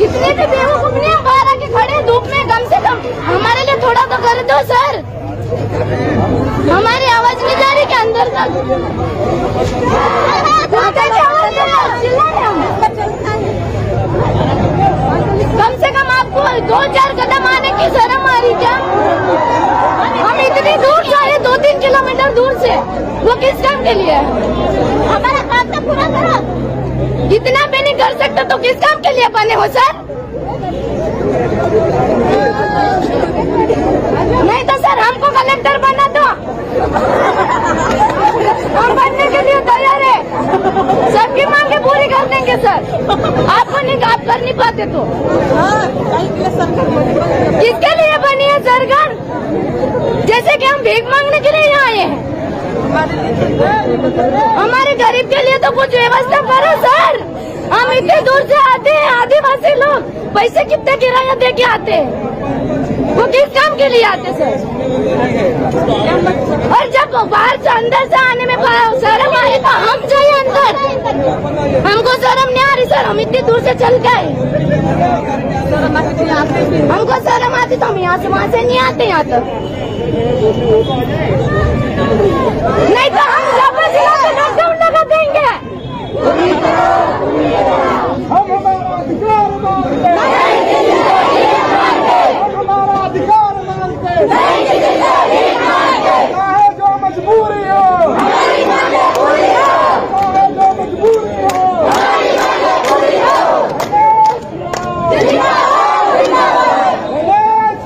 कितने भी बेवकूफ़ हम बाहर आके खड़े धूप में कम से कम। हमारे लिए थोड़ा तो कर दो, सर। हमारी आवाज़ नहीं जा रही क्या अंदर तक। कम से कम आपको दो चार कदम आने की शर्म आ रही क्या? हम इतनी दूर से आए दो तीन किलोमीटर दूर से। वो किस काम के लिए हमारा काम तो पूरा करो। इतना भी नहीं कर सकते तो किस काम के लिए बने हो, सर? नहीं तो सर, हमको कलेक्टर बना दो। हम बनने के लिए तैयार है। सबकी मांगे पूरी कर देंगे, सर। आपको नहीं, आप कर नहीं पाते तो। किसके लिए बनी है सरकार? जैसे कि हम भीख मांगने के लिए यहाँ आए हैं हमारे गरीब के लिए तो कुछ व्यवस्था करो, सर। हम इतने दूर से आते हैं, आदिवासी लोग। पैसे कितने किराया दे के आते हैं? वो किस काम के लिए आते सर? और जब बाहर से अंदर से आने में शर्म आए तो हम जाए अंदर। हमको शर्म नहीं आ रही, सर। हम इतनी दूर से चल गए। हमको शर्म आती तो हम यहाँ से वहाँ से नहीं आते यहाँ तक। नहीं तो हम वापस यहाँ पे लॉकडाउन लगा देंगे हम हमारा अधिकार मांगते हम हमारा अधिकार मांगते चाहे जो मजबूरी हो चाहे जो मजबूरी हो गणेश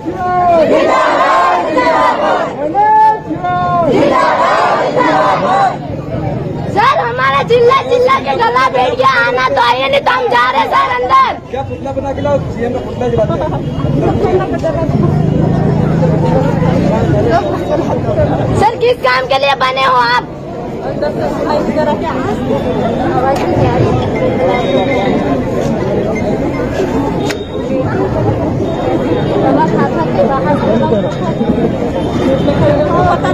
राम! गणेश राम! गणेश राम! सर हमारा चिल्ला चिल्ला के गला बैठ गया आना तो आइए नहीं तो हम जा रहे हैं सर अंदर। क्या पुतला बना के लाओ? सीएम का पुतला जलाते सर किस काम के लिए बने हो आप?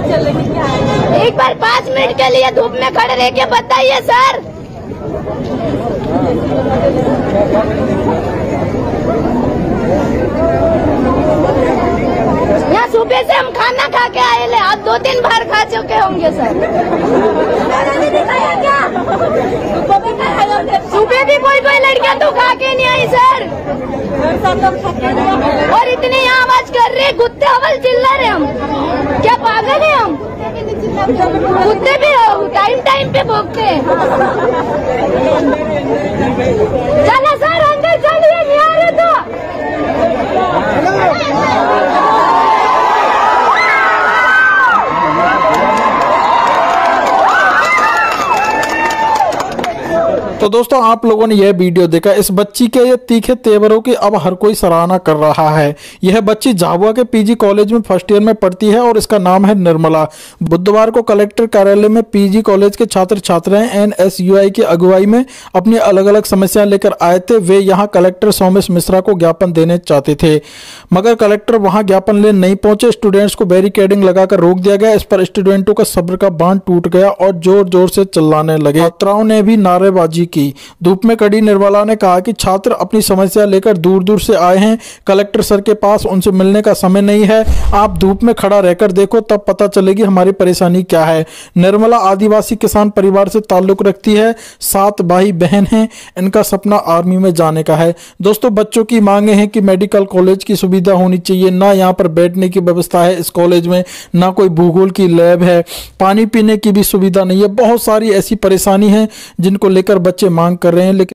एक बार मिनट के लिए धूप में खड़े रह के बताइए सर। यहाँ सुबह से हम खाना खा के आए ले आप दो तीन बार खा चुके होंगे सर। सुबह भी कोई कोई लड़कियाँ तो खा के नहीं आई सर। और इतनी आवाज़ कर रहे कुत्ते अवल चिल्ला रहे हम। क्या पागल है हम? कुत्ते भी टाइम टाइम पे भोगते हैं चलो सर अंदर चलिए नहीं आ रहे तो तो दोस्तों, आप लोगों ने यह वीडियो देखा। इस बच्ची के ये तीखे तेवरों की अब हर कोई सराहना कर रहा है। यह बच्ची झाबुआ के पीजी कॉलेज में फ़र्स्ट ईयर में पढ़ती है और इसका नाम है निर्मला। बुधवार को कलेक्टर कार्यालय में पीजी कॉलेज के छात्र छात्राएँ एन की अगुवाई में अपनी अलग अलग समस्याएँ लेकर आए थे। वे यहाँ कलेक्टर सोमेश मिश्रा को ज्ञापन देने चाहते थे। मगर कलेक्टर वहाँ ज्ञापन लेने नहीं पहुँचे। स्टूडेंट्स को बैरिकेडिंग लगाकर रोक दिया गया। इस पर स्टूडेंटों का सब्र का बाँध टूट गया और ज़ोर ज़ोर से चिल्लाने लगे। छात्राओं ने भी नारेबाजी की। धूप में कड़ी निर्मला ने कहा कि छात्र अपनी समस्या लेकर दूर दूर से आए हैं। कलेक्टर सर के पास उनसे मिलने का समय नहीं है। आप धूप में खड़ा रहकर देखो, तब पता चलेगी हमारी परेशानी क्या है। निर्मला आदिवासी किसान परिवार से ताल्लुक रखती है। सात भाई बहन हैं। इनका सपना आर्मी में जाने का है। दोस्तों, बच्चों की मांगे हैं कि मेडिकल कॉलेज की सुविधा होनी चाहिए। ना यहाँ पर बैठने की व्यवस्था है इस कॉलेज में, ना कोई भूगोल की लैब है। पानी पीने की भी सुविधा नहीं है। बहुत सारी ऐसी परेशानी है जिनको लेकर बच्चे मांग कर रहे हैं लेकिन